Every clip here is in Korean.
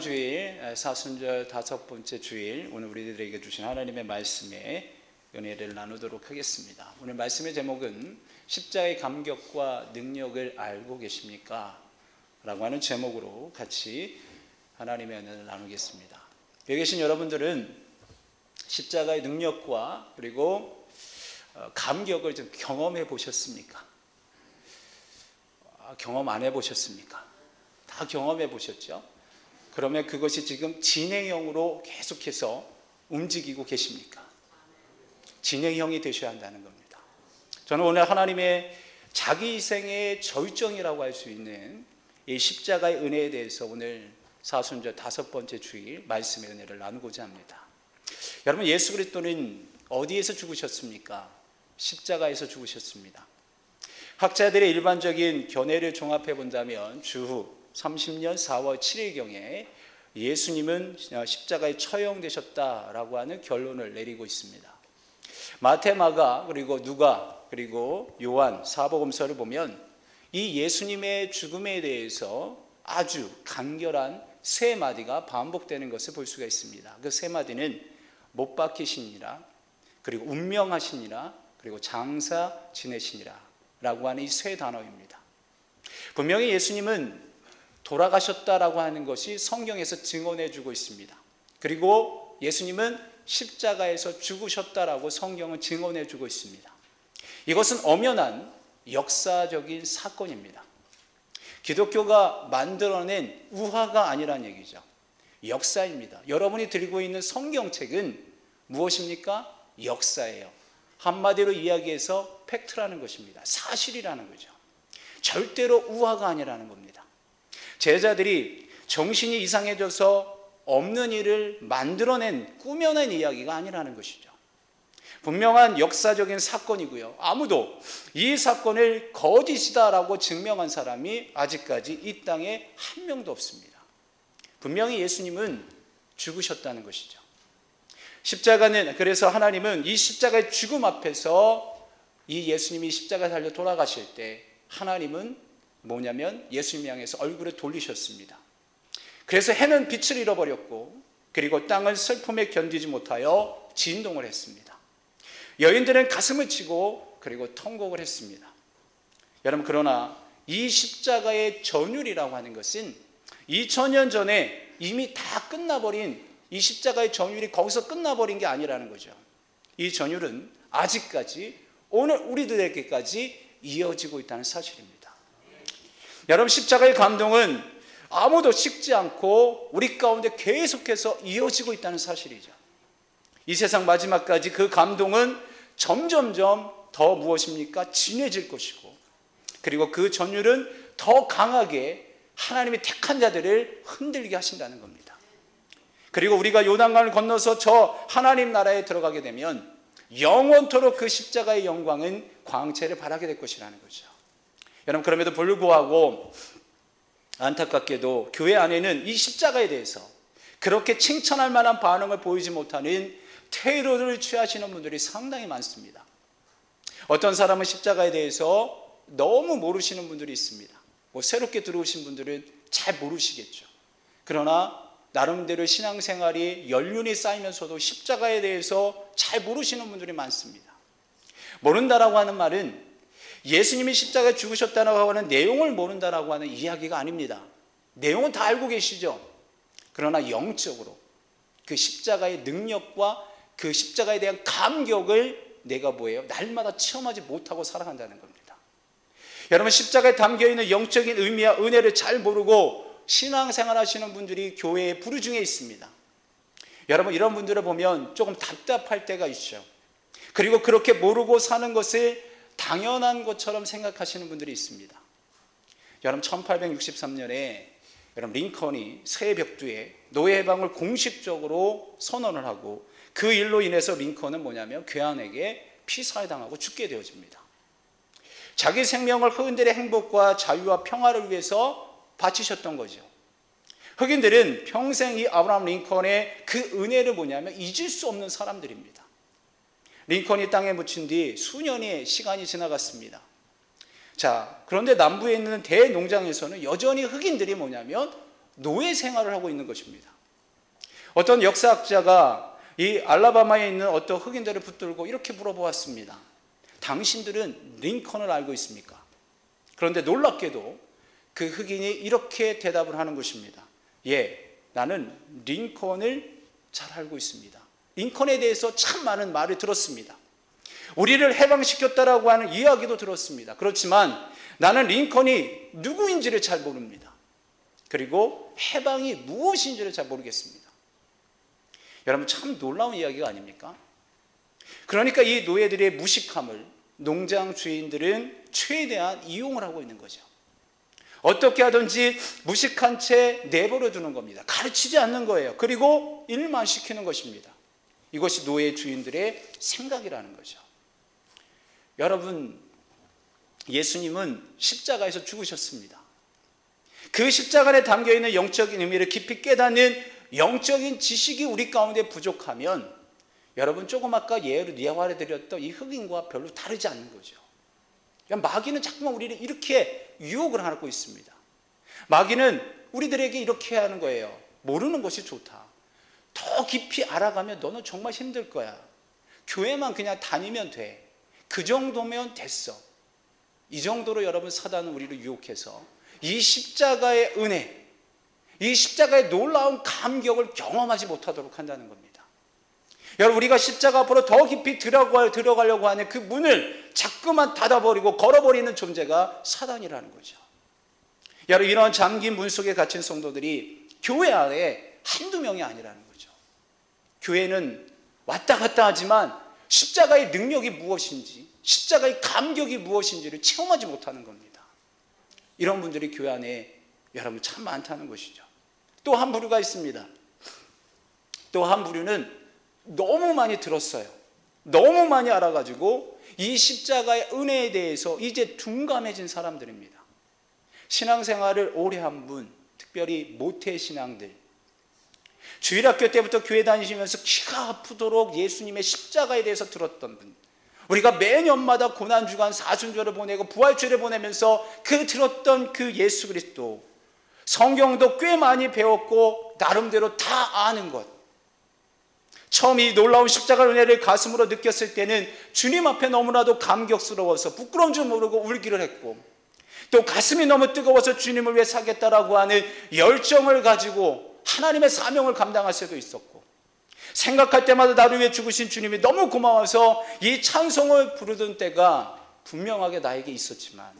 주일 사순절 다섯 번째 주일 오늘 우리들에게 주신 하나님의 말씀에 은혜를 나누도록 하겠습니다. 오늘 말씀의 제목은 십자의 감격과 능력을 알고 계십니까? 라고 하는 제목으로 같이 하나님의 은혜를 나누겠습니다. 여기 계신 여러분들은 십자가의 능력과 그리고 어, 감격을 좀 경험해 보셨습니까? 아, 경험 안 해 보셨습니까? 다 경험해 보셨죠? 그러면 그것이 지금 진행형으로 계속해서 움직이고 계십니까? 진행형이 되셔야 한다는 겁니다. 저는 오늘 하나님의 자기 희생의 절정이라고 할 수 있는 이 십자가의 은혜에 대해서 오늘 사순절 다섯 번째 주일 말씀의 은혜를 나누고자 합니다. 여러분 예수 그리스도는 어디에서 죽으셨습니까? 십자가에서 죽으셨습니다. 학자들의 일반적인 견해를 종합해 본다면 주후 30년 4월 7일경에 예수님은 십자가에 처형되셨다라고 하는 결론을 내리고 있습니다. 마테마가 그리고 누가 그리고 요한 사복음서를 보면 이 예수님의 죽음에 대해서 아주 간결한 세 마디가 반복되는 것을 볼 수가 있습니다. 그 세 마디는 못 박히시니라 그리고 운명하시니라 그리고 장사 지내시니라 라고 하는 이 세 단어입니다. 분명히 예수님은 돌아가셨다라고 하는 것이 성경에서 증언해 주고 있습니다. 그리고 예수님은 십자가에서 죽으셨다라고 성경은 증언해 주고 있습니다. 이것은 엄연한 역사적인 사건입니다. 기독교가 만들어낸 우화가 아니란 얘기죠. 역사입니다. 여러분이 들고 있는 성경책은 무엇입니까? 역사예요. 한마디로 이야기해서 팩트라는 것입니다. 사실이라는 거죠. 절대로 우화가 아니라는 겁니다. 제자들이 정신이 이상해져서 없는 일을 만들어낸 꾸며낸 이야기가 아니라는 것이죠. 분명한 역사적인 사건이고요. 아무도 이 사건을 거짓이다라고 증명한 사람이 아직까지 이 땅에 한 명도 없습니다. 분명히 예수님은 죽으셨다는 것이죠. 십자가는 그래서 하나님은 이 십자가의 죽음 앞에서 이 예수님이 십자가 달려 돌아가실 때 하나님은 뭐냐면 예수님 향해서 얼굴을 돌리셨습니다. 그래서 해는 빛을 잃어버렸고 그리고 땅은 슬픔에 견디지 못하여 진동을 했습니다. 여인들은 가슴을 치고 그리고 통곡을 했습니다. 여러분 그러나 이 십자가의 전율이라고 하는 것은 2000년 전에 이미 다 끝나버린 이 십자가의 전율이 거기서 끝나버린 게 아니라는 거죠. 이 전율은 아직까지 오늘 우리들에게까지 이어지고 있다는 사실입니다. 여러분 십자가의 감동은 아무도 식지 않고 우리 가운데 계속해서 이어지고 있다는 사실이죠. 이 세상 마지막까지 그 감동은 점점점 더 무엇입니까? 진해질 것이고 그리고 그 전율은 더 강하게 하나님이 택한 자들을 흔들게 하신다는 겁니다. 그리고 우리가 요단강을 건너서 저 하나님 나라에 들어가게 되면 영원토록 그 십자가의 영광은 광채를 발하게 될 것이라는 거죠. 여러분 그럼에도 불구하고 안타깝게도 교회 안에는 이 십자가에 대해서 그렇게 칭찬할 만한 반응을 보이지 못하는 테러를 취하시는 분들이 상당히 많습니다. 어떤 사람은 십자가에 대해서 너무 모르시는 분들이 있습니다. 뭐 새롭게 들어오신 분들은 잘 모르시겠죠. 그러나 나름대로 신앙생활이 연륜이 쌓이면서도 십자가에 대해서 잘 모르시는 분들이 많습니다. 모른다라고 하는 말은 예수님이 십자가에 죽으셨다고 하는 내용을 모른다라고 하는 이야기가 아닙니다. 내용은 다 알고 계시죠. 그러나 영적으로 그 십자가의 능력과 그 십자가에 대한 감격을 내가 뭐예요? 날마다 체험하지 못하고 살아간다는 겁니다. 여러분 십자가에 담겨 있는 영적인 의미와 은혜를 잘 모르고 신앙생활 하시는 분들이 교회에 부르중에 있습니다. 여러분 이런 분들을 보면 조금 답답할 때가 있죠. 그리고 그렇게 모르고 사는 것을 당연한 것처럼 생각하시는 분들이 있습니다. 여러분 1863년에 여러분 링컨이 새 벽두에 노예 해방을 공식적으로 선언을 하고 그 일로 인해서 링컨은 뭐냐면 괴한에게 피살 당하고 죽게 되어집니다. 자기 생명을 흑인들의 행복과 자유와 평화를 위해서 바치셨던 거죠. 흑인들은 평생 이 아브라함 링컨의 그 은혜를 뭐냐면 잊을 수 없는 사람들입니다. 링컨이 땅에 묻힌 뒤 수년의 시간이 지나갔습니다. 자, 그런데 남부에 있는 대농장에서는 여전히 흑인들이 뭐냐면 노예 생활을 하고 있는 것입니다. 어떤 역사학자가 이 알라바마에 있는 어떤 흑인들을 붙들고 이렇게 물어보았습니다. 당신들은 링컨을 알고 있습니까? 그런데 놀랍게도 그 흑인이 이렇게 대답을 하는 것입니다. 예, 나는 링컨을 잘 알고 있습니다. 링컨에 대해서 참 많은 말을 들었습니다. 우리를 해방시켰다라고 하는 이야기도 들었습니다. 그렇지만 나는 링컨이 누구인지를 잘 모릅니다. 그리고 해방이 무엇인지를 잘 모르겠습니다. 여러분 참 놀라운 이야기가 아닙니까? 그러니까 이 노예들의 무식함을 농장 주인들은 최대한 이용을 하고 있는 거죠. 어떻게 하든지 무식한 채 내버려 두는 겁니다. 가르치지 않는 거예요. 그리고 일만 시키는 것입니다. 이것이 노예 주인들의 생각이라는 거죠. 여러분, 예수님은 십자가에서 죽으셨습니다. 그 십자가 에 담겨 있는 영적인 의미를 깊이 깨닫는 영적인 지식이 우리 가운데 부족하면 여러분 조금 아까 예를 예화를 드렸던 이 흑인과 별로 다르지 않는 거죠. 마귀는 자꾸만 우리를 이렇게 유혹을 하고 있습니다. 마귀는 우리들에게 이렇게 하는 거예요. 모르는 것이 좋다. 더 깊이 알아가면 너는 정말 힘들 거야. 교회만 그냥 다니면 돼. 그 정도면 됐어. 이 정도로 여러분 사단은 우리를 유혹해서 이 십자가의 은혜, 이 십자가의 놀라운 감격을 경험하지 못하도록 한다는 겁니다. 여러분, 우리가 십자가 앞으로 더 깊이 들어가려고 하는 그 문을 자꾸만 닫아버리고 걸어버리는 존재가 사단이라는 거죠. 여러분, 이런 잠긴 문 속에 갇힌 성도들이 교회 안에 한두 명이 아니라는 거죠. 교회는 왔다 갔다 하지만 십자가의 능력이 무엇인지, 십자가의 감격이 무엇인지를 체험하지 못하는 겁니다. 이런 분들이 교회 안에 여러분 참 많다는 것이죠. 또 한 부류가 있습니다. 또 한 부류는 너무 많이 들었어요. 너무 많이 알아가지고 이 십자가의 은혜에 대해서 이제 둔감해진 사람들입니다. 신앙생활을 오래 한 분, 특별히 모태 신앙들, 주일학교 때부터 교회 다니시면서 키가 아프도록 예수님의 십자가에 대해서 들었던 분, 우리가 매년마다 고난주간 사순절을 보내고 부활주를 보내면서 그 들었던 그 예수 그리스도, 성경도 꽤 많이 배웠고 나름대로 다 아는 것. 처음 이 놀라운 십자가 은혜를 가슴으로 느꼈을 때는 주님 앞에 너무나도 감격스러워서 부끄러운 줄 모르고 울기를 했고 또 가슴이 너무 뜨거워서 주님을 위해 사겠다라고 하는 열정을 가지고 하나님의 사명을 감당할 수도 있었고 생각할 때마다 나를 위해 죽으신 주님이 너무 고마워서 이 찬송을 부르던 때가 분명하게 나에게 있었지만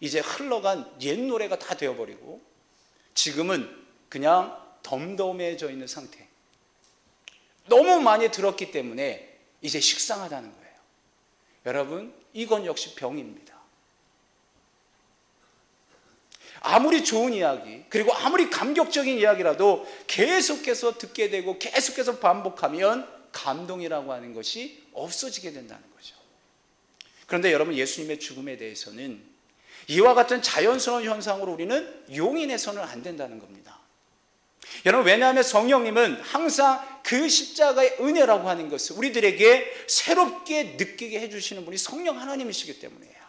이제 흘러간 옛 노래가 다 되어버리고 지금은 그냥 덤덤해져 있는 상태. 너무 많이 들었기 때문에 이제 식상하다는 거예요. 여러분, 이건 역시 병입니다. 아무리 좋은 이야기, 그리고 아무리 감격적인 이야기라도 계속해서 듣게 되고 계속해서 반복하면 감동이라고 하는 것이 없어지게 된다는 거죠. 그런데 여러분, 예수님의 죽음에 대해서는 이와 같은 자연스러운 현상으로 우리는 용인해서는 안 된다는 겁니다. 여러분, 왜냐하면 성령님은 항상 그 십자가의 은혜라고 하는 것을 우리들에게 새롭게 느끼게 해주시는 분이 성령 하나님이시기 때문이에요.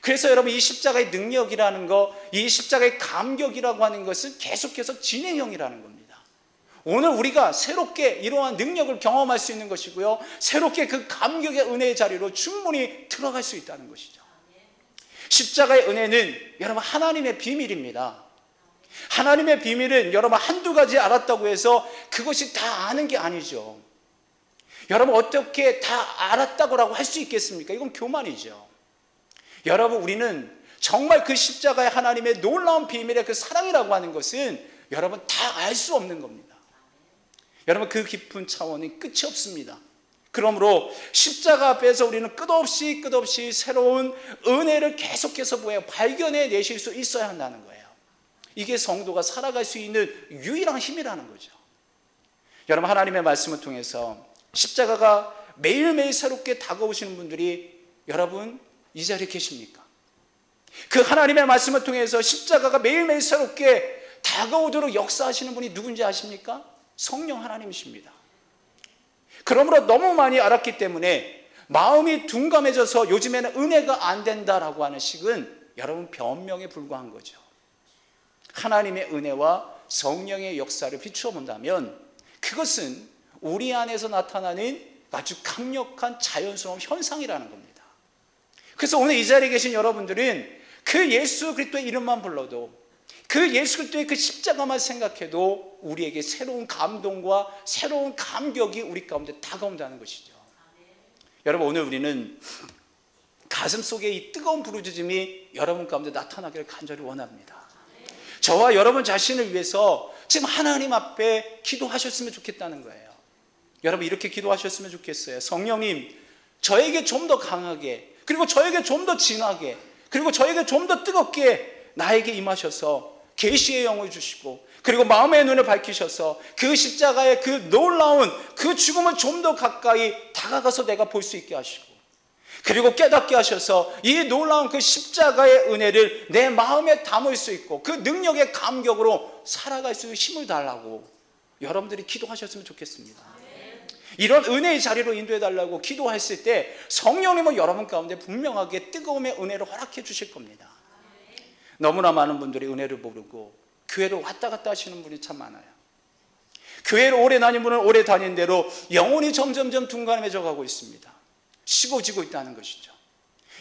그래서 여러분, 이 십자가의 능력이라는 것, 이 십자가의 감격이라고 하는 것은 계속해서 진행형이라는 겁니다. 오늘 우리가 새롭게 이러한 능력을 경험할 수 있는 것이고요. 새롭게 그 감격의 은혜의 자리로 충분히 들어갈 수 있다는 것이죠. 십자가의 은혜는 여러분 하나님의 비밀입니다. 하나님의 비밀은 여러분 한두 가지 알았다고 해서 그것이 다 아는 게 아니죠. 여러분 어떻게 다 알았다고 할수 있겠습니까? 이건 교만이죠. 여러분 우리는 정말 그 십자가의 하나님의 놀라운 비밀의 그 사랑이라고 하는 것은 여러분 다 알 수 없는 겁니다. 여러분 그 깊은 차원이 끝이 없습니다. 그러므로 십자가 앞에서 우리는 끝없이 끝없이 새로운 은혜를 계속해서 뭐예요? 발견해 내실 수 있어야 한다는 거예요. 이게 성도가 살아갈 수 있는 유일한 힘이라는 거죠. 여러분 하나님의 말씀을 통해서 십자가가 매일매일 새롭게 다가오시는 분들이 여러분 이 자리에 계십니까? 그 하나님의 말씀을 통해서 십자가가 매일매일 새롭게 다가오도록 역사하시는 분이 누군지 아십니까? 성령 하나님이십니다. 그러므로 너무 많이 알았기 때문에 마음이 둔감해져서 요즘에는 은혜가 안 된다라고 하는 식은 여러분 변명에 불과한 거죠. 하나님의 은혜와 성령의 역사를 비추어 본다면 그것은 우리 안에서 나타나는 아주 강력한 자연스러운 현상이라는 겁니다. 그래서 오늘 이 자리에 계신 여러분들은 그 예수 그리스도의 이름만 불러도 그 예수 그리스도의 그 십자가만 생각해도 우리에게 새로운 감동과 새로운 감격이 우리 가운데 다가온다는 것이죠. 여러분 오늘 우리는 가슴 속에 이 뜨거운 부르짖음이 여러분 가운데 나타나기를 간절히 원합니다. 저와 여러분 자신을 위해서 지금 하나님 앞에 기도하셨으면 좋겠다는 거예요. 여러분 이렇게 기도하셨으면 좋겠어요. 성령님, 저에게 좀 더 강하게, 그리고 저에게 좀 더 진하게, 그리고 저에게 좀 더 뜨겁게 나에게 임하셔서 계시의 영을 주시고, 그리고 마음의 눈을 밝히셔서 그 십자가의 그 놀라운 그 죽음을 좀 더 가까이 다가가서 내가 볼 수 있게 하시고, 그리고 깨닫게 하셔서 이 놀라운 그 십자가의 은혜를 내 마음에 담을 수 있고 그 능력의 감격으로 살아갈 수 있는 힘을 달라고 여러분들이 기도하셨으면 좋겠습니다. 이런 은혜의 자리로 인도해 달라고 기도했을 때 성령님은 여러분 가운데 분명하게 뜨거움의 은혜를 허락해 주실 겁니다. 너무나 많은 분들이 은혜를 모르고 교회를 왔다 갔다 하시는 분이 참 많아요. 교회를 오래 다닌 분은 오래 다닌 대로 영혼이 점점점 둔감해져 가고 있습니다. 식어지고 있다는 것이죠.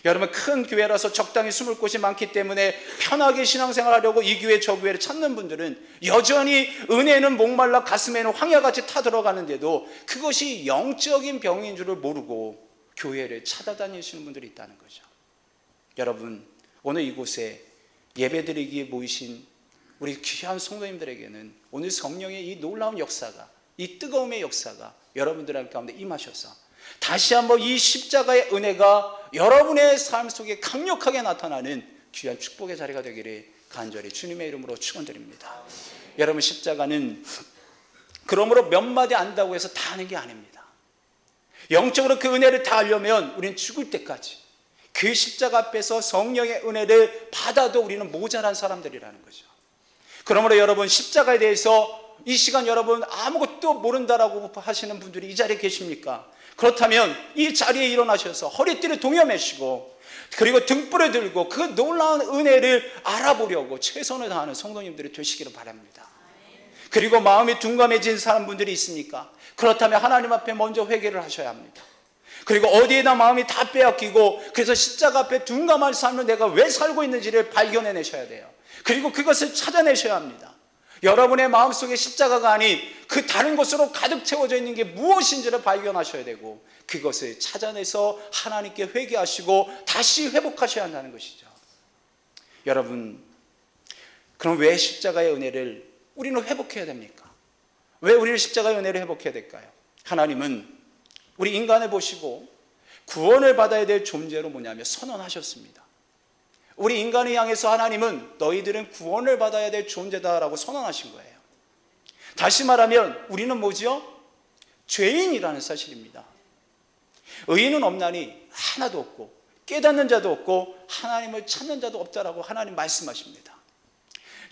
여러분 큰 교회라서 적당히 숨을 곳이 많기 때문에 편하게 신앙생활하려고 이 교회 저 교회를 찾는 분들은 여전히 은혜는 목말라 가슴에는 황야같이 타들어가는데도 그것이 영적인 병인 줄을 모르고 교회를 찾아다니시는 분들이 있다는 거죠. 여러분 오늘 이곳에 예배드리기에 모이신 우리 귀한 성도님들에게는 오늘 성령의 이 놀라운 역사가 이 뜨거움의 역사가 여러분들 가운데 임하셔서 다시 한번 이 십자가의 은혜가 여러분의 삶 속에 강력하게 나타나는 귀한 축복의 자리가 되기를 간절히 주님의 이름으로 축원드립니다. 여러분 십자가는 그러므로 몇 마디 안다고 해서 다 하는 게 아닙니다. 영적으로 그 은혜를 다 하려면 우리는 죽을 때까지 그 십자가 앞에서 성령의 은혜를 받아도 우리는 모자란 사람들이라는 거죠. 그러므로 여러분 십자가에 대해서 이 시간 여러분 아무것도 모른다라고 하시는 분들이 이 자리에 계십니까? 그렇다면 이 자리에 일어나셔서 허리띠를 동여매시고 그리고 등불을 들고 그 놀라운 은혜를 알아보려고 최선을 다하는 성도님들이 되시기를 바랍니다. 그리고 마음이 둔감해진 사람분들이 있습니까? 그렇다면 하나님 앞에 먼저 회개를 하셔야 합니다. 그리고 어디에다 마음이 다 빼앗기고 그래서 십자가 앞에 둔감한 삶을 내가 왜 살고 있는지를 발견해내셔야 돼요. 그리고 그것을 찾아내셔야 합니다. 여러분의 마음속에 십자가가 아닌 그 다른 것으로 가득 채워져 있는 게 무엇인지를 발견하셔야 되고 그것을 찾아내서 하나님께 회개하시고 다시 회복하셔야 한다는 것이죠. 여러분, 그럼 왜 십자가의 은혜를 우리는 회복해야 됩니까? 왜 우리는 십자가의 은혜를 회복해야 될까요? 하나님은 우리 인간을 보시고 구원을 받아야 될 존재로 뭐냐면 선언하셨습니다. 우리 인간을 향해서 하나님은 너희들은 구원을 받아야 될 존재다라고 선언하신 거예요. 다시 말하면 우리는 뭐죠? 죄인이라는 사실입니다. 의인은 없나니 하나도 없고 깨닫는 자도 없고 하나님을 찾는 자도 없다라고 하나님 말씀하십니다.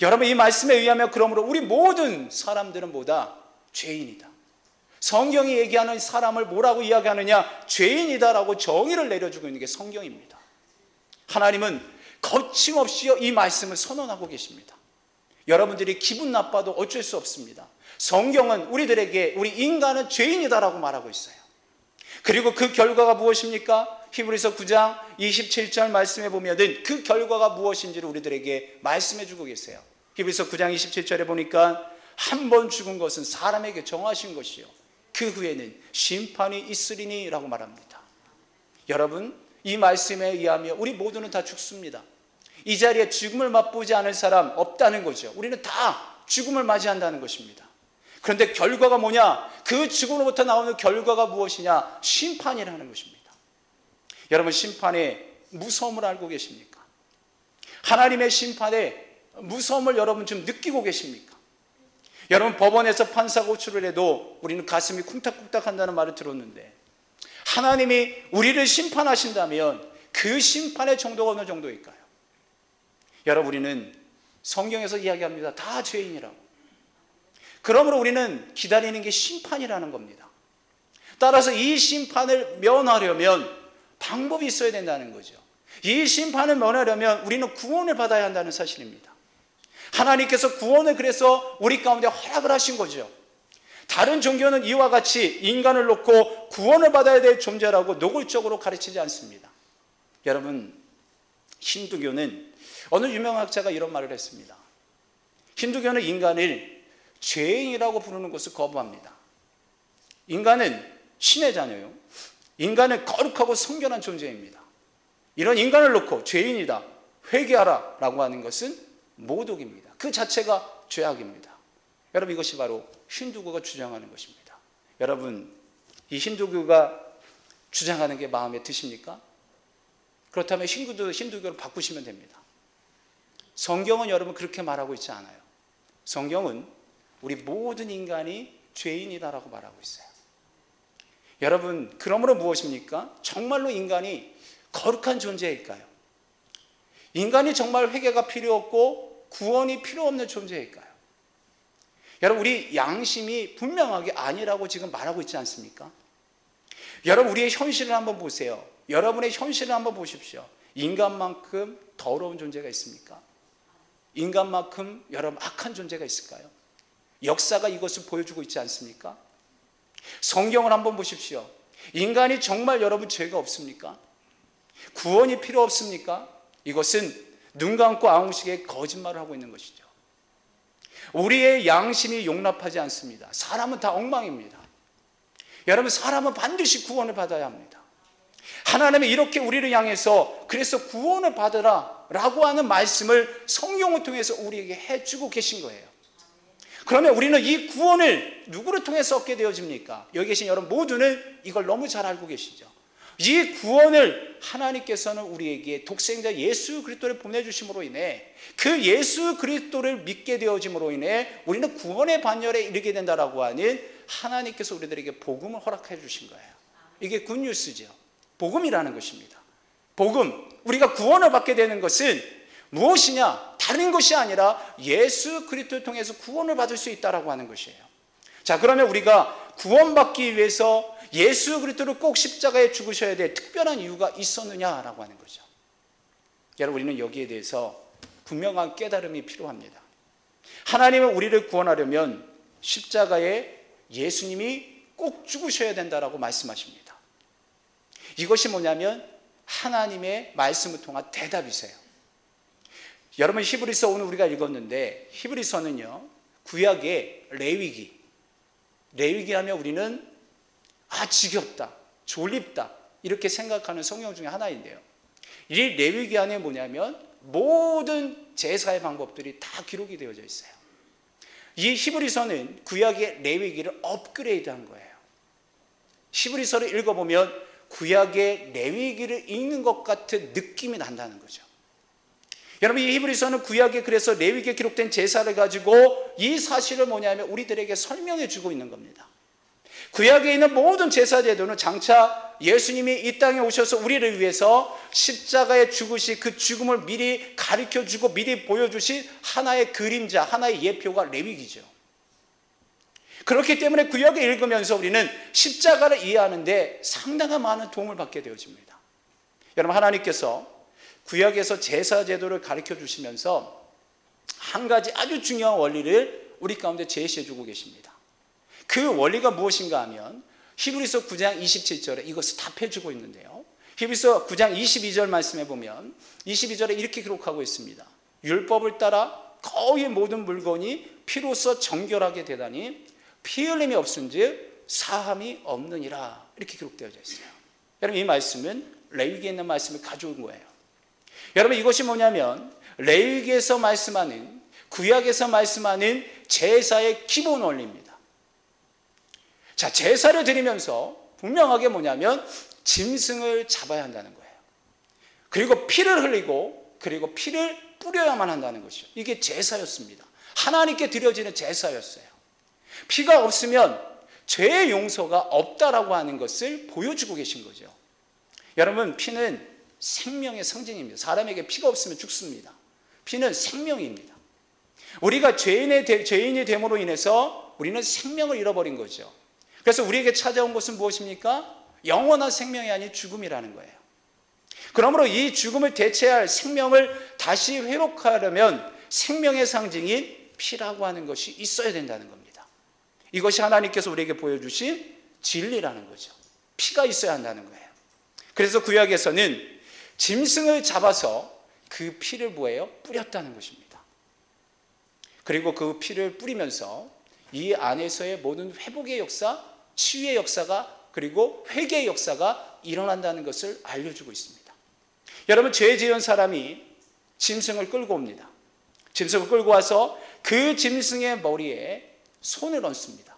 여러분 이 말씀에 의하면 그러므로 우리 모든 사람들은 뭐다? 죄인이다. 성경이 얘기하는 사람을 뭐라고 이야기하느냐? 죄인이다라고 정의를 내려주고 있는 게 성경입니다. 하나님은 거침없이 이 말씀을 선언하고 계십니다. 여러분들이 기분 나빠도 어쩔 수 없습니다. 성경은 우리들에게 우리 인간은 죄인이다라고 말하고 있어요. 그리고 그 결과가 무엇입니까? 히브리서 9장 27절 말씀해 보면은 그 결과가 무엇인지를 우리들에게 말씀해 주고 계세요. 히브리서 9장 27절에 보니까 한 번 죽은 것은 사람에게 정하신 것이요. 그 후에는 심판이 있으리니라고 말합니다. 여러분, 이 말씀에 의하면 우리 모두는 다 죽습니다. 이 자리에 죽음을 맛보지 않을 사람 없다는 거죠. 우리는 다 죽음을 맞이한다는 것입니다. 그런데 결과가 뭐냐? 그 죽음으로부터 나오는 결과가 무엇이냐? 심판이라는 것입니다. 여러분, 심판의 무서움을 알고 계십니까? 하나님의 심판의 무서움을 여러분 좀 느끼고 계십니까? 여러분, 법원에서 판사 고출을 해도 우리는 가슴이 쿵탁쿵탁 한다는 말을 들었는데, 하나님이 우리를 심판하신다면 그 심판의 정도가 어느 정도일까요? 여러분 우리는 성경에서 이야기합니다. 다 죄인이라고. 그러므로 우리는 기다리는 게 심판이라는 겁니다. 따라서 이 심판을 면하려면 방법이 있어야 된다는 거죠. 이 심판을 면하려면 우리는 구원을 받아야 한다는 사실입니다. 하나님께서 구원을 그래서 우리 가운데 허락을 하신 거죠. 다른 종교는 이와 같이 인간을 놓고 구원을 받아야 될 존재라고 노골적으로 가르치지 않습니다. 여러분, 힌두교는 어느 유명 학자가 이런 말을 했습니다. 힌두교는 인간을 죄인이라고 부르는 것을 거부합니다. 인간은 신의 자녀요. 인간은 거룩하고 성결한 존재입니다. 이런 인간을 놓고 죄인이다, 회개하라 라고 하는 것은 모독입니다. 그 자체가 죄악입니다. 여러분 이것이 바로 힌두교가 주장하는 것입니다. 여러분 이 힌두교가 주장하는 게 마음에 드십니까? 그렇다면 힌두교, 힌두교를 바꾸시면 됩니다. 성경은 여러분 그렇게 말하고 있지 않아요. 성경은 우리 모든 인간이 죄인이다라고 말하고 있어요. 여러분, 그러므로 무엇입니까? 정말로 인간이 거룩한 존재일까요? 인간이 정말 회개가 필요 없고 구원이 필요 없는 존재일까요? 여러분, 우리 양심이 분명하게 아니라고 지금 말하고 있지 않습니까? 여러분, 우리의 현실을 한번 보세요. 여러분의 현실을 한번 보십시오. 인간만큼 더러운 존재가 있습니까? 인간만큼 여러분 악한 존재가 있을까요? 역사가 이것을 보여주고 있지 않습니까? 성경을 한번 보십시오. 인간이 정말 여러분 죄가 없습니까? 구원이 필요 없습니까? 이것은 눈 감고 아웅식의 거짓말을 하고 있는 것이죠. 우리의 양심이 용납하지 않습니다. 사람은 다 엉망입니다. 여러분, 사람은 반드시 구원을 받아야 합니다. 하나님이 이렇게 우리를 향해서 그래서 구원을 받으라 라고 하는 말씀을 성령을 통해서 우리에게 해주고 계신 거예요. 그러면 우리는 이 구원을 누구를 통해서 얻게 되어집니까? 여기 계신 여러분 모두는 이걸 너무 잘 알고 계시죠. 이 구원을 하나님께서는 우리에게 독생자 예수 그리스도를 보내주심으로 인해 그 예수 그리스도를 믿게 되어짐으로 인해 우리는 구원의 반열에 이르게 된다라고 하는 하나님께서 우리들에게 복음을 허락해 주신 거예요. 이게 굿뉴스죠. 복음이라는 것입니다. 복음, 우리가 구원을 받게 되는 것은 무엇이냐? 다른 것이 아니라 예수 그리스도를 통해서 구원을 받을 수 있다라고 하는 것이에요. 자, 그러면 우리가 구원받기 위해서 예수 그리스도를 꼭 십자가에 죽으셔야 될 특별한 이유가 있었느냐라고 하는 거죠. 여러분 우리는 여기에 대해서 분명한 깨달음이 필요합니다. 하나님은 우리를 구원하려면 십자가에 예수님이 꼭 죽으셔야 된다라고 말씀하십니다. 이것이 뭐냐면 하나님의 말씀을 통한 대답이세요. 여러분 히브리서 오늘 우리가 읽었는데 히브리서는요 구약의 레위기 레위기 하면 우리는 아 지겹다. 졸립다. 이렇게 생각하는 성경 중에 하나인데요. 이 레위기 안에 뭐냐면 모든 제사의 방법들이 다 기록이 되어져 있어요. 이 히브리서는 구약의 레위기를 업그레이드한 거예요. 히브리서를 읽어보면 구약의 레위기를 읽는 것 같은 느낌이 난다는 거죠. 여러분 이 히브리서는 구약에 그래서 레위기에 기록된 제사를 가지고 이 사실을 뭐냐면 우리들에게 설명해 주고 있는 겁니다. 구약에 있는 모든 제사 제도는 장차 예수님이 이 땅에 오셔서 우리를 위해서 십자가에 죽으시 그 죽음을 미리 가르쳐 주고 미리 보여주신 하나의 그림자, 하나의 예표가 레위기죠. 그렇기 때문에 구약을 읽으면서 우리는 십자가를 이해하는데 상당한 많은 도움을 받게 되어집니다. 여러분 하나님께서 구약에서 제사 제도를 가르쳐 주시면서 한 가지 아주 중요한 원리를 우리 가운데 제시해 주고 계십니다. 그 원리가 무엇인가 하면 히브리서 9장 27절에 이것을 답해 주고 있는데요. 히브리서 9장 22절 말씀해 보면 22절에 이렇게 기록하고 있습니다. 율법을 따라 거의 모든 물건이 피로써 정결하게 되다니 피 흘림이 없은즉 사함이 없느니라 이렇게 기록되어져 있어요. 여러분 이 말씀은 레위기에 있는 말씀을 가져온 거예요. 여러분 이것이 뭐냐면 레위기에서 말씀하는 구약에서 말씀하는 제사의 기본 원리입니다. 자, 제사를 드리면서 분명하게 뭐냐면 짐승을 잡아야 한다는 거예요. 그리고 피를 흘리고 그리고 피를 뿌려야만 한다는 것이죠. 이게 제사였습니다. 하나님께 드려지는 제사였어요. 피가 없으면 죄의 용서가 없다라고 하는 것을 보여주고 계신 거죠. 여러분, 피는 생명의 상징입니다. 사람에게 피가 없으면 죽습니다. 피는 생명입니다. 우리가 죄인의 죄인이 됨으로 인해서 우리는 생명을 잃어버린 거죠. 그래서 우리에게 찾아온 것은 무엇입니까? 영원한 생명이 아닌 죽음이라는 거예요. 그러므로 이 죽음을 대체할 생명을 다시 회복하려면 생명의 상징인 피라고 하는 것이 있어야 된다는 겁니다. 이것이 하나님께서 우리에게 보여주신 진리라는 거죠. 피가 있어야 한다는 거예요. 그래서 구약에서는 짐승을 잡아서 그 피를 뭐예요? 뿌렸다는 것입니다. 그리고 그 피를 뿌리면서 이 안에서의 모든 회복의 역사, 치유의 역사가 그리고 회개의 역사가 일어난다는 것을 알려주고 있습니다. 여러분 죄 지은 사람이 짐승을 끌고 옵니다. 짐승을 끌고 와서 그 짐승의 머리에 손을 얹습니다.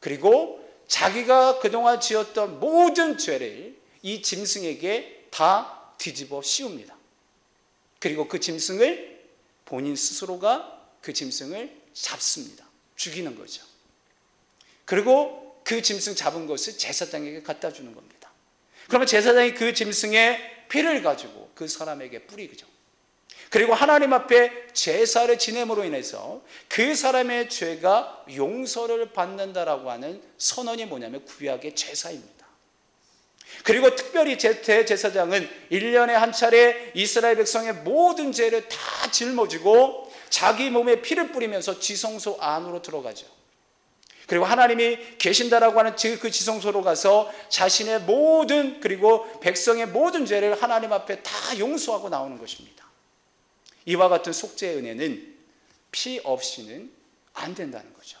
그리고 자기가 그동안 지었던 모든 죄를 이 짐승에게 다 뒤집어 씌웁니다. 그리고 그 짐승을 본인 스스로가 그 짐승을 잡습니다. 죽이는 거죠. 그리고 그 짐승 잡은 것을 제사장에게 갖다 주는 겁니다. 그러면 제사장이 그 짐승의 피를 가지고 그 사람에게 뿌리죠. 그리고 하나님 앞에 제사를 지냄으로 인해서 그 사람의 죄가 용서를 받는다라고 하는 선언이 뭐냐면 구약의 제사입니다. 그리고 특별히 대제사장은 1년에 한 차례 이스라엘 백성의 모든 죄를 다 짊어지고 자기 몸에 피를 뿌리면서 지성소 안으로 들어가죠. 그리고 하나님이 계신다라고 하는 그 지성소로 가서 자신의 모든 그리고 백성의 모든 죄를 하나님 앞에 다 용서하고 나오는 것입니다. 이와 같은 속죄의 은혜는 피 없이는 안 된다는 거죠.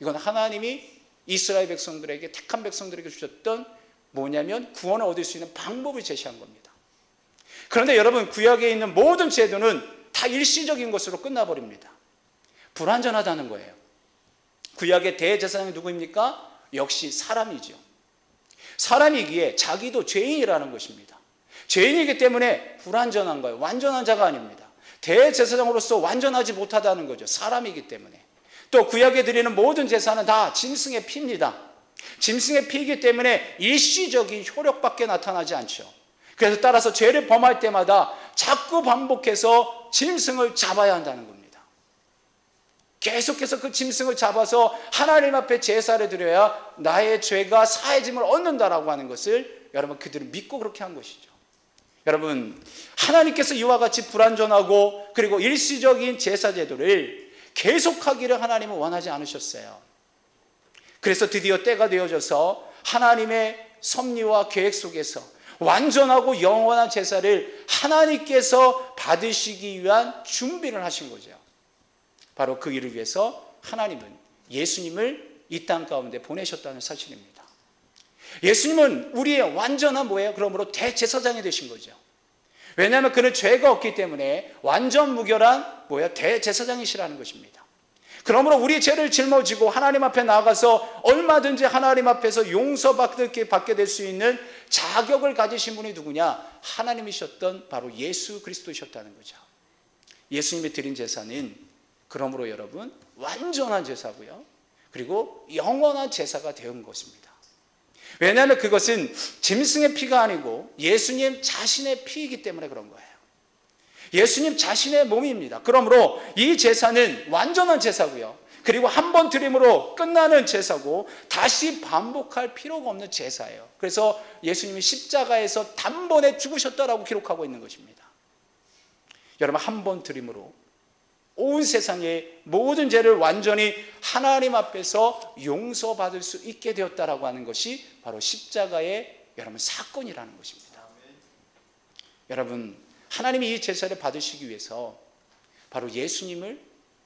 이건 하나님이 이스라엘 백성들에게 택한 백성들에게 주셨던 뭐냐면 구원을 얻을 수 있는 방법을 제시한 겁니다. 그런데 여러분 구약에 있는 모든 제도는 다 일시적인 것으로 끝나버립니다. 불완전하다는 거예요. 구약의 대제사장이 누구입니까? 역시 사람이죠. 사람이기에 자기도 죄인이라는 것입니다. 죄인이기 때문에 불완전한 거예요. 완전한 자가 아닙니다. 대제사장으로서 완전하지 못하다는 거죠. 사람이기 때문에. 또 구약에 드리는 모든 제사는 다 짐승의 피입니다. 짐승의 피이기 때문에 일시적인 효력밖에 나타나지 않죠. 그래서 따라서 죄를 범할 때마다 자꾸 반복해서 짐승을 잡아야 한다는 겁니다. 계속해서 그 짐승을 잡아서 하나님 앞에 제사를 드려야 나의 죄가 사해짐을 얻는다라고 하는 것을 여러분 그들은 믿고 그렇게 한 것이죠. 여러분 하나님께서 이와 같이 불완전하고 그리고 일시적인 제사 제도를 계속하기를 하나님은 원하지 않으셨어요. 그래서 드디어 때가 되어져서 하나님의 섭리와 계획 속에서 완전하고 영원한 제사를 하나님께서 받으시기 위한 준비를 하신 거죠. 바로 그 일을 위해서 하나님은 예수님을 이 땅 가운데 보내셨다는 사실입니다. 예수님은 우리의 완전한 뭐예요? 그러므로 대제사장이 되신 거죠. 왜냐하면 그는 죄가 없기 때문에 완전 무결한 뭐야 대제사장이시라는 것입니다. 그러므로 우리 죄를 짊어지고 하나님 앞에 나가서 얼마든지 하나님 앞에서 용서받게 받게 될 수 있는 자격을 가지신 분이 누구냐? 하나님이셨던 바로 예수 그리스도이셨다는 거죠. 예수님이 드린 제사는 그러므로 여러분 완전한 제사고요. 그리고 영원한 제사가 되는 것입니다. 왜냐하면 그것은 짐승의 피가 아니고 예수님 자신의 피이기 때문에 그런 거예요. 예수님 자신의 몸입니다. 그러므로 이 제사는 완전한 제사고요. 그리고 한 번 드림으로 끝나는 제사고 다시 반복할 필요가 없는 제사예요. 그래서 예수님이 십자가에서 단번에 죽으셨다라고 기록하고 있는 것입니다. 여러분 한 번 드림으로 온 세상의 모든 죄를 완전히 하나님 앞에서 용서받을 수 있게 되었다라고 하는 것이 바로 십자가의 여러분 사건이라는 것입니다. 여러분 하나님이 이 제사를 받으시기 위해서 바로 예수님을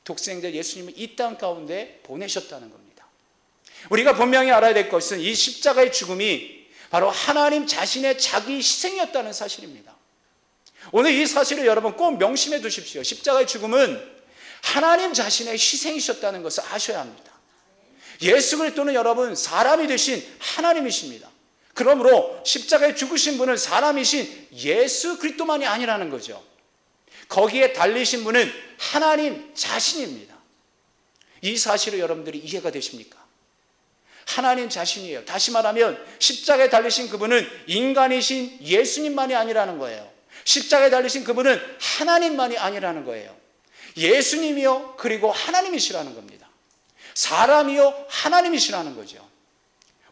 독생자 예수님을 이 땅 가운데 보내셨다는 겁니다. 우리가 분명히 알아야 될 것은 이 십자가의 죽음이 바로 하나님 자신의 자기 희생이었다는 사실입니다. 오늘 이 사실을 여러분 꼭 명심해 두십시오. 십자가의 죽음은 하나님 자신의 희생이셨다는 것을 아셔야 합니다. 예수 그리스도는 여러분 사람이 되신 하나님이십니다. 그러므로 십자가에 죽으신 분은 사람이신 예수 그리스도만이 아니라는 거죠. 거기에 달리신 분은 하나님 자신입니다. 이 사실을 여러분들이 이해가 되십니까? 하나님 자신이에요. 다시 말하면 십자가에 달리신 그분은 인간이신 예수님만이 아니라는 거예요. 십자가에 달리신 그분은 하나님만이 아니라는 거예요. 예수님이요 그리고 하나님이시라는 겁니다. 사람이요 하나님이시라는 거죠.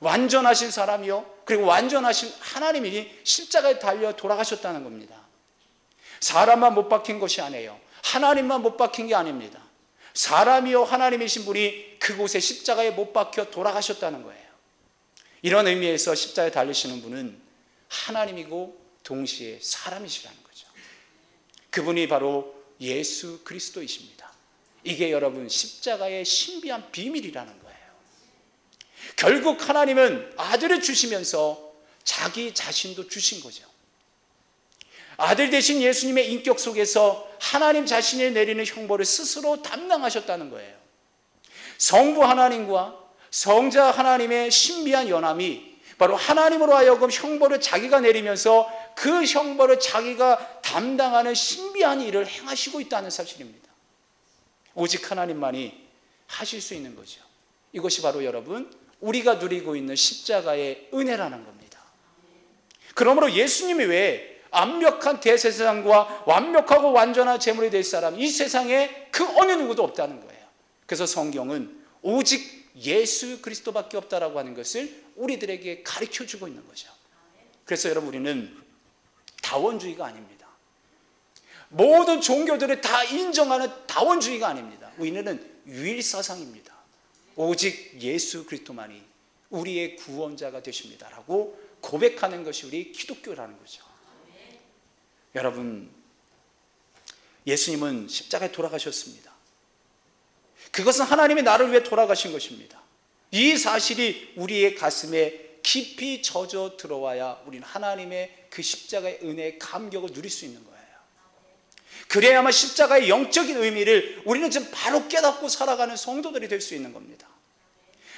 완전하신 사람이요 그리고 완전하신 하나님이 십자가에 달려 돌아가셨다는 겁니다. 사람만 못 박힌 것이 아니에요. 하나님만 못 박힌 게 아닙니다. 사람이요 하나님이신 분이 그곳에 십자가에 못 박혀 돌아가셨다는 거예요. 이런 의미에서 십자가에 달리시는 분은 하나님이고 동시에 사람이시라는 거죠. 그분이 바로 예수 그리스도이십니다. 이게 여러분 십자가의 신비한 비밀이라는 거예요. 결국 하나님은 아들을 주시면서 자기 자신도 주신 거죠. 아들 대신 예수님의 인격 속에서 하나님 자신이 내리는 형벌을 스스로 담당하셨다는 거예요. 성부 하나님과 성자 하나님의 신비한 연함이 바로 하나님으로 하여금 형벌을 자기가 내리면서 그 형벌을 자기가 담당하는 신비한 일을 행하시고 있다는 사실입니다. 오직 하나님만이 하실 수 있는 거죠. 이것이 바로 여러분 우리가 누리고 있는 십자가의 은혜라는 겁니다. 그러므로 예수님이 왜 완벽한 대세상과 완벽하고 완전한 재물이 될 사람 이 세상에 그 어느 누구도 없다는 거예요. 그래서 성경은 오직 예수 그리스도밖에 없다라고 하는 것을 우리들에게 가르쳐 주고 있는 거죠. 그래서 여러분 우리는 다원주의가 아닙니다. 모든 종교들을 다 인정하는 다원주의가 아닙니다. 우리는 유일사상입니다. 오직 예수 그리스도만이 우리의 구원자가 되십니다라고 고백하는 것이 우리 기독교라는 거죠. 여러분, 예수님은 십자가에 돌아가셨습니다. 그것은 하나님이 나를 위해 돌아가신 것입니다. 이 사실이 우리의 가슴에 깊이 젖어 들어와야 우리는 하나님의 그 십자가의 은혜의 감격을 누릴 수 있는 거예요. 그래야만 십자가의 영적인 의미를 우리는 지금 바로 깨닫고 살아가는 성도들이 될 수 있는 겁니다.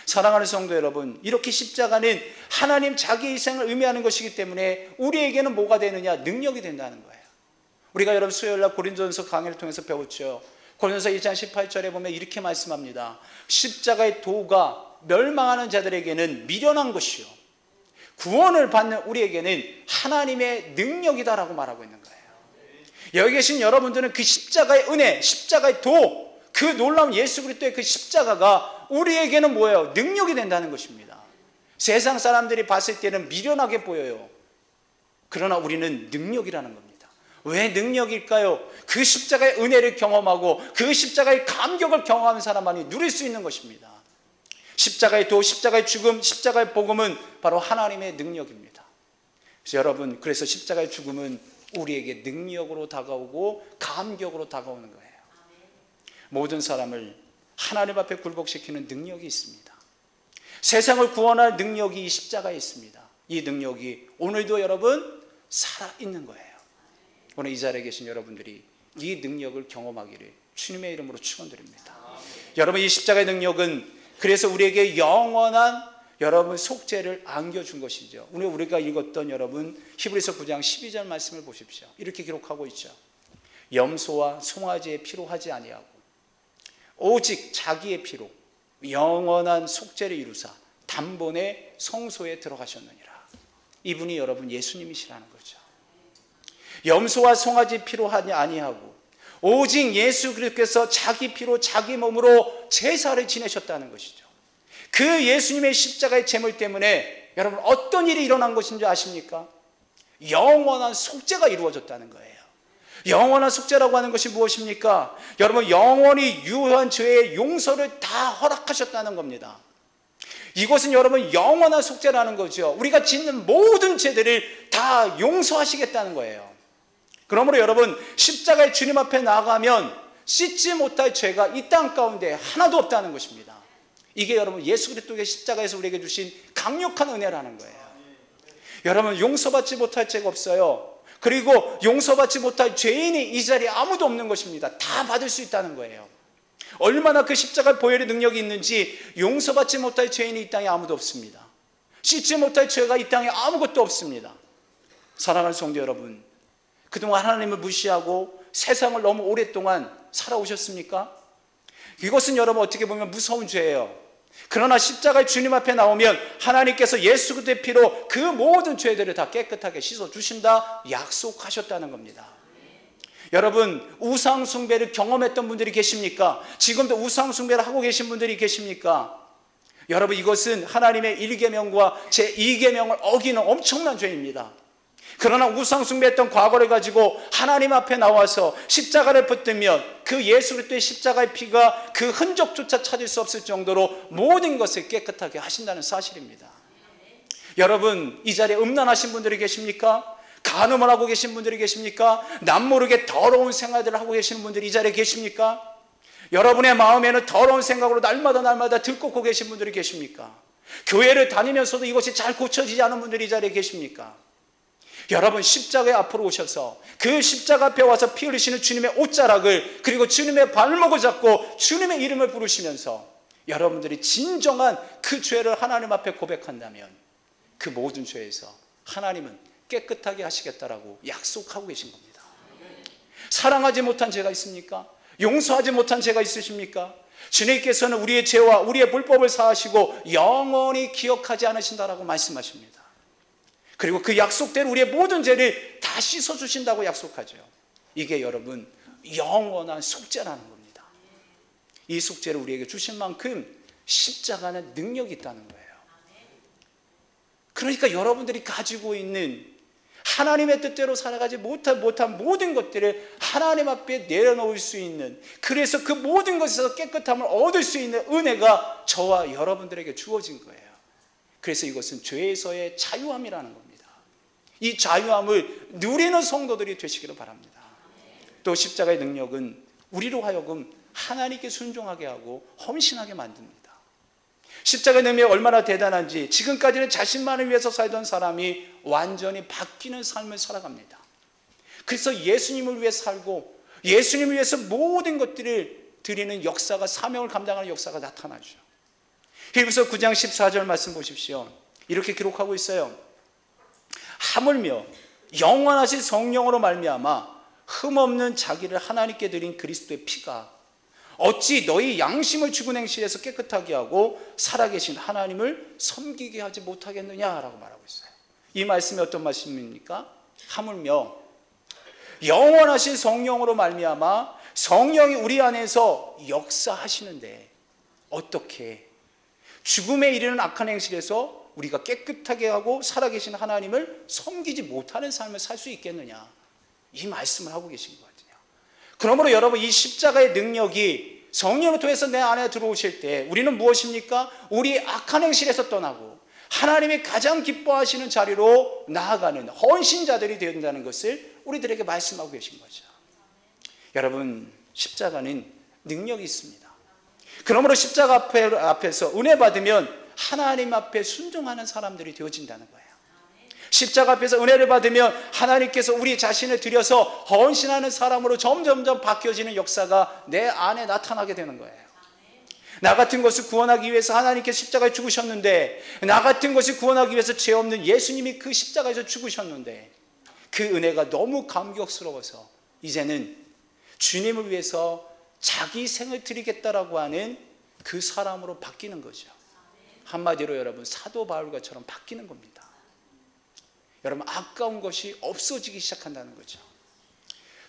사랑하는 성도 여러분, 이렇게 십자가는 하나님 자기 희생을 의미하는 것이기 때문에 우리에게는 뭐가 되느냐? 능력이 된다는 거예요. 우리가 여러분 수요일 날 고린도전서 강의를 통해서 배웠죠. 고린도서 2장 18절에 보면 이렇게 말씀합니다. 십자가의 도가 멸망하는 자들에게는 미련한 것이요. 구원을 받는 우리에게는 하나님의 능력이다라고 말하고 있는 거예요. 여기 계신 여러분들은 그 십자가의 은혜, 십자가의 도, 그 놀라운 예수 그리스도의 그 십자가가 우리에게는 뭐예요? 능력이 된다는 것입니다. 세상 사람들이 봤을 때는 미련하게 보여요. 그러나 우리는 능력이라는 겁니다. 왜 능력일까요? 그 십자가의 은혜를 경험하고 그 십자가의 감격을 경험하는 사람만이 누릴 수 있는 것입니다. 십자가의 도, 십자가의 죽음, 십자가의 복음은 바로 하나님의 능력입니다. 그래서 여러분, 그래서 십자가의 죽음은 우리에게 능력으로 다가오고 감격으로 다가오는 거예요. 모든 사람을 하나님 앞에 굴복시키는 능력이 있습니다. 세상을 구원할 능력이 이 십자가에 있습니다. 이 능력이 오늘도 여러분 살아 있는 거예요. 오늘 이 자리에 계신 여러분들이 이 능력을 경험하기를 주님의 이름으로 축원드립니다. 여러분 이 십자가의 능력은 그래서 우리에게 영원한 여러분 속죄를 안겨준 것이죠. 오늘 우리가 읽었던 여러분 히브리서 9장 12절 말씀을 보십시오. 이렇게 기록하고 있죠. 염소와 송아지의 피로 하지 아니하고 오직 자기의 피로 영원한 속죄를 이루사 단번에 성소에 들어가셨느니라. 이분이 여러분 예수님이시라는 거죠. 염소와 송아지 피로 하니 아니하고 오직 예수 그리스도께서 자기 피로 자기 몸으로 제사를 지내셨다는 것이죠. 그 예수님의 십자가의 제물 때문에 여러분 어떤 일이 일어난 것인지 아십니까? 영원한 속죄가 이루어졌다는 거예요. 영원한 숙제라고 하는 것이 무엇입니까? 여러분 영원히 유한 죄의 용서를 다 허락하셨다는 겁니다. 이것은 여러분 영원한 숙제라는 거죠. 우리가 짓는 모든 죄들을 다 용서하시겠다는 거예요. 그러므로 여러분 십자가의 주님 앞에 나가면 씻지 못할 죄가 이 땅 가운데 하나도 없다는 것입니다. 이게 여러분 예수 그리스도의 십자가에서 우리에게 주신 강력한 은혜라는 거예요. 여러분 용서받지 못할 죄가 없어요. 그리고 용서받지 못할 죄인이 이 자리에 아무도 없는 것입니다. 다 받을 수 있다는 거예요. 얼마나 그 십자가 보혈의 능력이 있는지 용서받지 못할 죄인이 이 땅에 아무도 없습니다. 씻지 못할 죄가 이 땅에 아무것도 없습니다. 사랑하는 성도 여러분, 그동안 하나님을 무시하고 세상을 너무 오랫동안 살아오셨습니까? 이것은 여러분 어떻게 보면 무서운 죄예요. 그러나 십자가의 주님 앞에 나오면 하나님께서 예수 그리스도의 피로 그 모든 죄들을 다 깨끗하게 씻어 주신다 약속하셨다는 겁니다. 여러분 우상 숭배를 경험했던 분들이 계십니까? 지금도 우상 숭배를 하고 계신 분들이 계십니까? 여러분 이것은 하나님의 1계명과 제 2계명을 어기는 엄청난 죄입니다. 그러나 우상숭배했던 과거를 가지고 하나님 앞에 나와서 십자가를 붙들면 그 예수 그리스도의 십자가의 피가 그 흔적조차 찾을 수 없을 정도로 모든 것을 깨끗하게 하신다는 사실입니다. 여러분 이 자리에 음란하신 분들이 계십니까? 간음을 하고 계신 분들이 계십니까? 남모르게 더러운 생활들을 하고 계시는 분들이 이 자리에 계십니까? 여러분의 마음에는 더러운 생각으로 날마다 날마다 들끓고 계신 분들이 계십니까? 교회를 다니면서도 이것이 잘 고쳐지지 않은 분들이 이 자리에 계십니까? 여러분 십자가에 앞으로 오셔서 그 십자가 앞에 와서 피 흘리시는 주님의 옷자락을 그리고 주님의 발목을 잡고 주님의 이름을 부르시면서 여러분들이 진정한 그 죄를 하나님 앞에 고백한다면 그 모든 죄에서 하나님은 깨끗하게 하시겠다라고 약속하고 계신 겁니다. 사랑하지 못한 죄가 있습니까? 용서하지 못한 죄가 있으십니까? 주님께서는 우리의 죄와 우리의 불법을 사하시고 영원히 기억하지 않으신다라고 말씀하십니다. 그리고 그 약속대로 우리의 모든 죄를 다 씻어 주신다고 약속하죠. 이게 여러분 영원한 속죄라는 겁니다. 이 속죄를 우리에게 주신 만큼 십자가는 능력이 있다는 거예요. 그러니까 여러분들이 가지고 있는 하나님의 뜻대로 살아가지 못한, 못한 모든 것들을 하나님 앞에 내려놓을 수 있는 그래서 그 모든 것에서 깨끗함을 얻을 수 있는 은혜가 저와 여러분들에게 주어진 거예요. 그래서 이것은 죄에서의 자유함이라는 겁니다. 이 자유함을 누리는 성도들이 되시기를 바랍니다. 또 십자가의 능력은 우리로 하여금 하나님께 순종하게 하고 헌신하게 만듭니다. 십자가의 능력이 얼마나 대단한지 지금까지는 자신만을 위해서 살던 사람이 완전히 바뀌는 삶을 살아갑니다. 그래서 예수님을 위해 살고 예수님을 위해서 모든 것들을 드리는 역사가 사명을 감당하는 역사가 나타나죠. 히브리서 9장 14절 말씀 보십시오. 이렇게 기록하고 있어요. 하물며 영원하신 성령으로 말미암아 흠없는 자기를 하나님께 드린 그리스도의 피가 어찌 너희 양심을 죽은 행실에서 깨끗하게 하고 살아계신 하나님을 섬기게 하지 못하겠느냐라고 말하고 있어요. 이 말씀이 어떤 말씀입니까? 하물며 영원하신 성령으로 말미암아 성령이 우리 안에서 역사하시는데 어떻게 죽음에 이르는 악한 행실에서 우리가 깨끗하게 하고 살아계신 하나님을 섬기지 못하는 삶을 살 수 있겠느냐 이 말씀을 하고 계신 거거든요. 그러므로 여러분 이 십자가의 능력이 성령을 통해서 내 안에 들어오실 때 우리는 무엇입니까? 우리 악한 행실에서 떠나고 하나님이 가장 기뻐하시는 자리로 나아가는 헌신자들이 된다는 것을 우리들에게 말씀하고 계신 거죠. 여러분 십자가는 능력이 있습니다. 그러므로 십자가 앞에, 앞에서 은혜 받으면 하나님 앞에 순종하는 사람들이 되어진다는 거예요. 십자가 앞에서 은혜를 받으면 하나님께서 우리 자신을 들여서 헌신하는 사람으로 점점점 바뀌어지는 역사가 내 안에 나타나게 되는 거예요. 나 같은 것을 구원하기 위해서 하나님께서 십자가에 죽으셨는데 나 같은 것을 구원하기 위해서 죄 없는 예수님이 그 십자가에서 죽으셨는데 그 은혜가 너무 감격스러워서 이제는 주님을 위해서 자기 생을 드리겠다라고 하는 그 사람으로 바뀌는 거죠. 한마디로 여러분 사도 바울과처럼 바뀌는 겁니다. 여러분 아까운 것이 없어지기 시작한다는 거죠.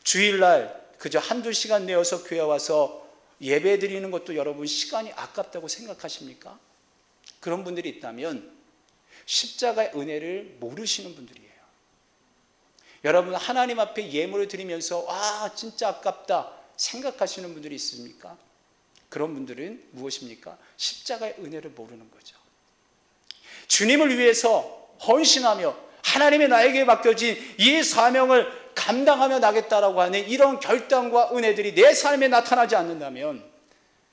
주일날 그저 한두 시간 내어서 교회 와서 예배 드리는 것도 여러분 시간이 아깝다고 생각하십니까? 그런 분들이 있다면 십자가의 은혜를 모르시는 분들이에요. 여러분 하나님 앞에 예물을 드리면서 와 진짜 아깝다 생각하시는 분들이 있습니까? 그런 분들은 무엇입니까? 십자가의 은혜를 모르는 거죠. 주님을 위해서 헌신하며 하나님의 나에게 맡겨진 이 사명을 감당하며 나겠다라고 하는 이런 결단과 은혜들이 내 삶에 나타나지 않는다면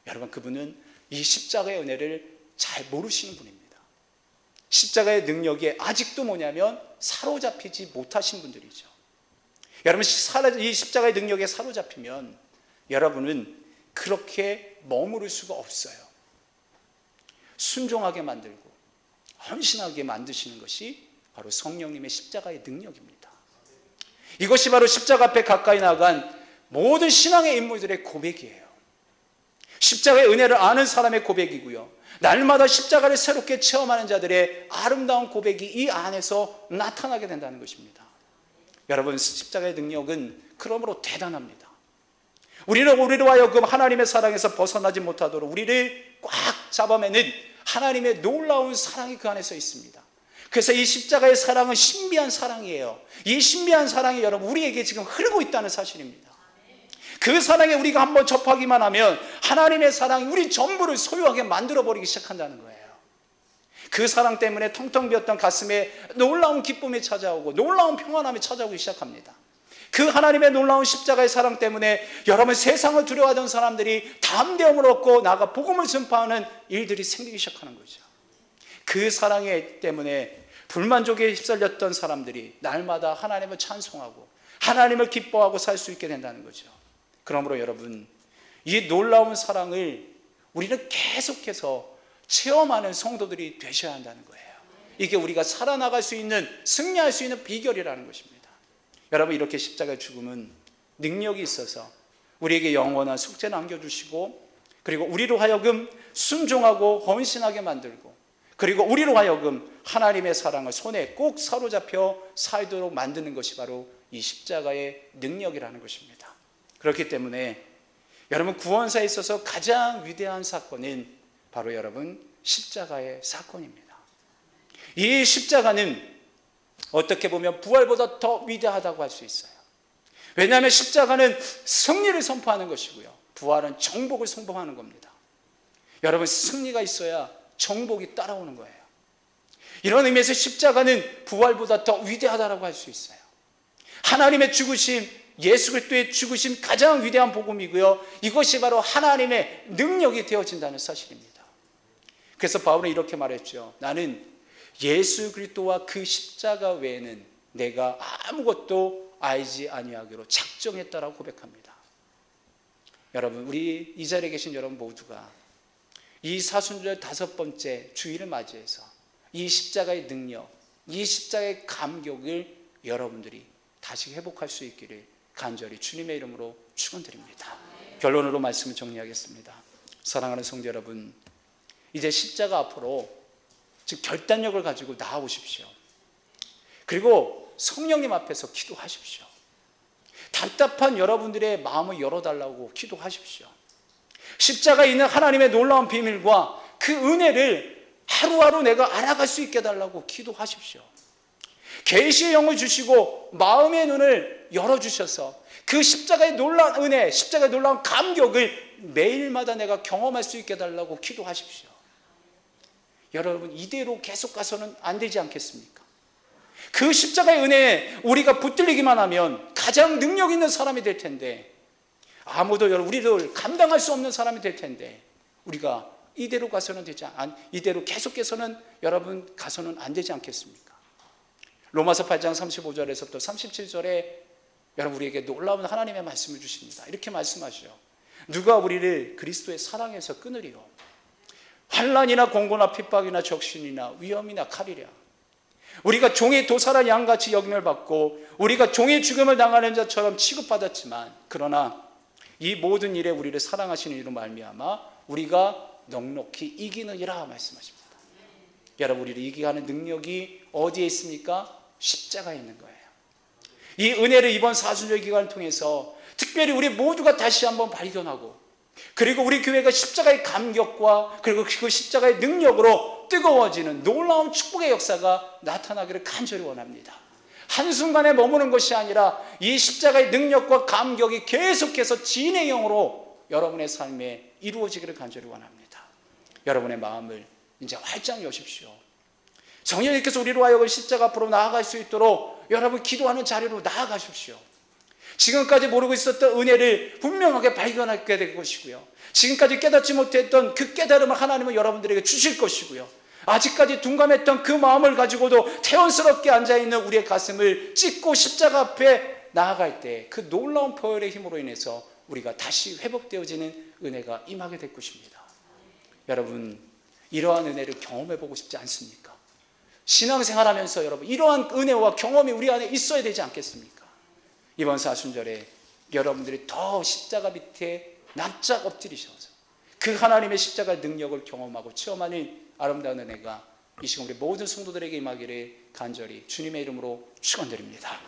여러분 그분은 이 십자가의 은혜를 잘 모르시는 분입니다. 십자가의 능력에 아직도 뭐냐면 사로잡히지 못하신 분들이죠. 여러분 이 십자가의 능력에 사로잡히면 여러분은 그렇게 머무를 수가 없어요. 순종하게 만들고 헌신하게 만드시는 것이 바로 성령님의 십자가의 능력입니다. 이것이 바로 십자가 앞에 가까이 나간 모든 신앙의 인물들의 고백이에요. 십자가의 은혜를 아는 사람의 고백이고요. 날마다 십자가를 새롭게 체험하는 자들의 아름다운 고백이 이 안에서 나타나게 된다는 것입니다. 여러분, 십자가의 능력은 그러므로 대단합니다. 우리는 우리로 하여금 하나님의 사랑에서 벗어나지 못하도록 우리를 꽉 잡아매는 하나님의 놀라운 사랑이 그 안에서 있습니다. 그래서 이 십자가의 사랑은 신비한 사랑이에요. 이 신비한 사랑이 여러분 우리에게 지금 흐르고 있다는 사실입니다. 그 사랑에 우리가 한번 접하기만 하면 하나님의 사랑이 우리 전부를 소유하게 만들어 버리기 시작한다는 거예요. 그 사랑 때문에 텅텅 비었던 가슴에 놀라운 기쁨이 찾아오고 놀라운 평안함이 찾아오기 시작합니다. 그 하나님의 놀라운 십자가의 사랑 때문에 여러분 세상을 두려워하던 사람들이 담대함을 얻고 나가 복음을 전파하는 일들이 생기기 시작하는 거죠. 그 사랑에 때문에 불만족에 휩쓸렸던 사람들이 날마다 하나님을 찬송하고 하나님을 기뻐하고 살 수 있게 된다는 거죠. 그러므로 여러분, 이 놀라운 사랑을 우리는 계속해서 체험하는 성도들이 되셔야 한다는 거예요. 이게 우리가 살아나갈 수 있는, 승리할 수 있는 비결이라는 것입니다. 여러분, 이렇게 십자가 죽음은 능력이 있어서 우리에게 영원한 숙제를 안겨주시고, 그리고 우리로 하여금 순종하고 헌신하게 만들고, 그리고 우리로 하여금 하나님의 사랑을 손에 꼭 사로잡혀 살도록 만드는 것이 바로 이 십자가의 능력이라는 것입니다. 그렇기 때문에 여러분 구원사에 있어서 가장 위대한 사건은 바로 여러분 십자가의 사건입니다. 이 십자가는 어떻게 보면 부활보다 더 위대하다고 할 수 있어요. 왜냐하면 십자가는 승리를 선포하는 것이고요. 부활은 정복을 선포하는 겁니다. 여러분 승리가 있어야 정복이 따라오는 거예요. 이런 의미에서 십자가는 부활보다 더 위대하다고 할 수 있어요. 하나님의 죽으심, 예수 그리스도의 죽으심 가장 위대한 복음이고요. 이것이 바로 하나님의 능력이 되어진다는 사실입니다. 그래서 바울은 이렇게 말했죠. 나는 예수 그리스도와 그 십자가 외에는 내가 아무것도 알지 아니하기로 작정했다라고 고백합니다. 여러분, 우리 이 자리에 계신 여러분 모두가 이 사순절 다섯 번째 주일을 맞이해서 이 십자가의 능력, 이 십자가의 감격을 여러분들이 다시 회복할 수 있기를 간절히 주님의 이름으로 축원드립니다. 결론으로 말씀을 정리하겠습니다. 사랑하는 성도 여러분, 이제 십자가 앞으로 즉 결단력을 가지고 나아오십시오. 그리고 성령님 앞에서 기도하십시오. 답답한 여러분들의 마음을 열어달라고 기도하십시오. 십자가에 있는 하나님의 놀라운 비밀과 그 은혜를 하루하루 내가 알아갈 수 있게 달라고 기도하십시오. 계시의 영을 주시고 마음의 눈을 열어 주셔서 그 십자가의 놀라운 은혜, 십자가의 놀라운 감격을 매일마다 내가 경험할 수 있게 달라고 기도하십시오. 여러분 이대로 계속 가서는 안 되지 않겠습니까? 그 십자가의 은혜에 우리가 붙들리기만 하면 가장 능력 있는 사람이 될 텐데 아무도 여러분 우리를 감당할 수 없는 사람이 될 텐데 우리가 이대로 가서는 되지 않 이대로 계속해서는 여러분 가서는 안 되지 않겠습니까? 로마서 8장 35절에서부터 37절에 여러분 우리에게 놀라운 하나님의 말씀을 주십니다. 이렇게 말씀하시죠. 누가 우리를 그리스도의 사랑에서 끊으리요? 환란이나 공고나 핍박이나 적신이나 위험이나 칼이랴. 우리가 종의 도살한 양같이 역임을 받고 우리가 종의 죽음을 당하는 자처럼 취급받았지만 그러나 이 모든 일에 우리를 사랑하시는 이로 말미암아 우리가 넉넉히 이기느니라 말씀하십니다. 여러분 우리를 이기게 하는 능력이 어디에 있습니까? 십자가에 있는 거예요. 이 은혜를 이번 사순절 기간을 통해서 특별히 우리 모두가 다시 한번 발견하고 그리고 우리 교회가 십자가의 감격과 그리고 그 십자가의 능력으로 뜨거워지는 놀라운 축복의 역사가 나타나기를 간절히 원합니다. 한순간에 머무는 것이 아니라 이 십자가의 능력과 감격이 계속해서 진행형으로 여러분의 삶에 이루어지기를 간절히 원합니다. 여러분의 마음을 이제 활짝 여십시오. 정예님께서 우리로 하여금 십자가 앞으로 나아갈 수 있도록 여러분 기도하는 자리로 나아가십시오. 지금까지 모르고 있었던 은혜를 분명하게 발견하게 될 것이고요. 지금까지 깨닫지 못했던 그 깨달음을 하나님은 여러분들에게 주실 것이고요. 아직까지 둔감했던 그 마음을 가지고도 태연스럽게 앉아있는 우리의 가슴을 찢고 십자가 앞에 나아갈 때 그 놀라운 포열의 힘으로 인해서 우리가 다시 회복되어지는 은혜가 임하게 될 것입니다. 여러분, 이러한 은혜를 경험해 보고 싶지 않습니까? 신앙생활 하면서 여러분, 이러한 은혜와 경험이 우리 안에 있어야 되지 않겠습니까? 이번 사순절에 여러분들이 더 십자가 밑에 납작 엎드리셔서 그 하나님의 십자가 능력을 경험하고 체험하는 아름다운 은혜가 이 시간 우리 모든 성도들에게 임하기를 간절히 주님의 이름으로 축원드립니다.